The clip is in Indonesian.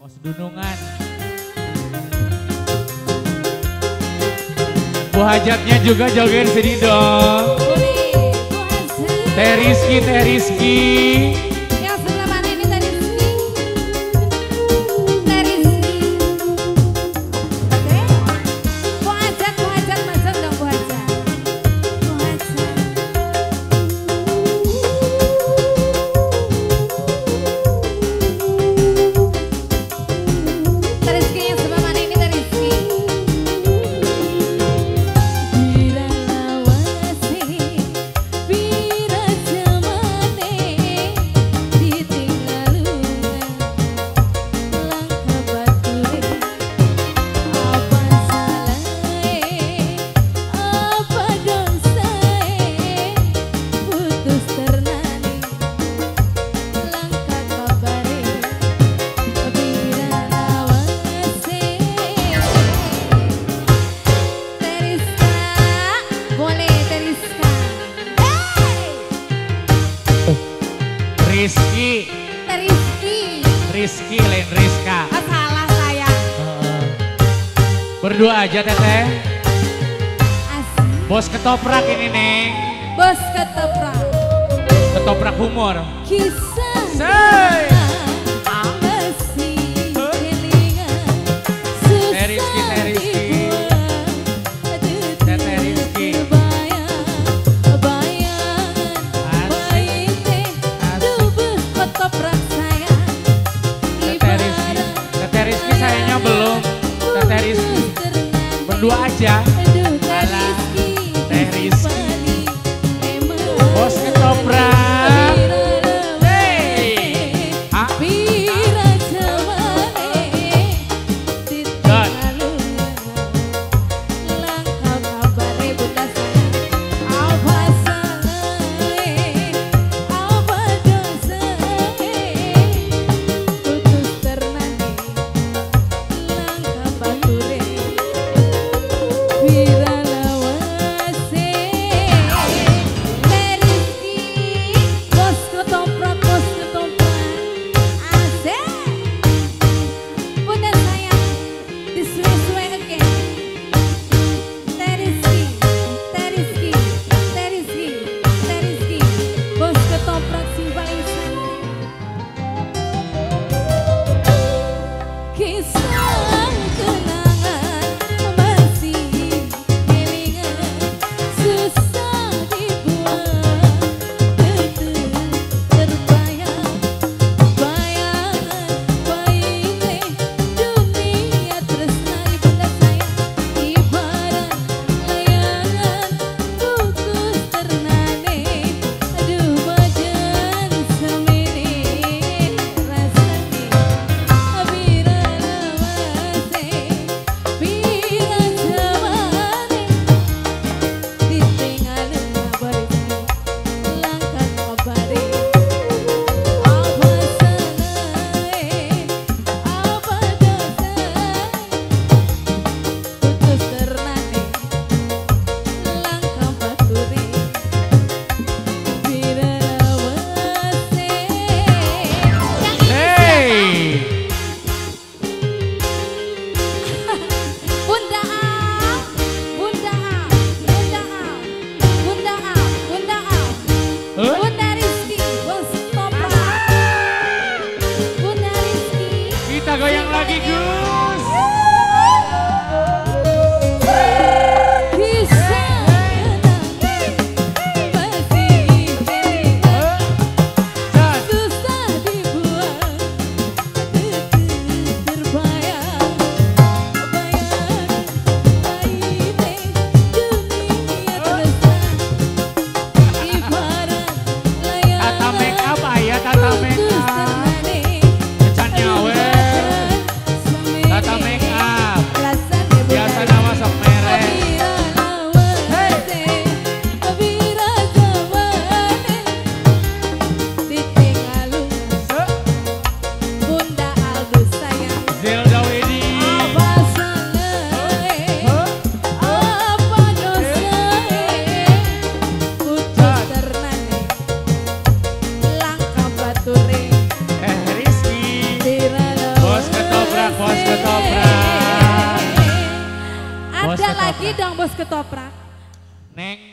Pos Dunungan. Bu Hajatnya juga joget sini dong. Teriski, Teriski. Rizky, lain Rizka. Salah saya. Berdua aja teteh. Bos ketoprak ini Neng. Bos ketoprak. Ketoprak humor. Kisah. Say. Rizky sayangnya belum. Teh Rizky. Berdua aja. Alah. Teh Rizky. Bos ketoprak. Lagi dong bos ketoprak. Neng